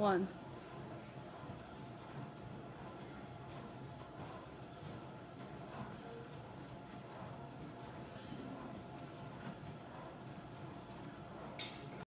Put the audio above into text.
one.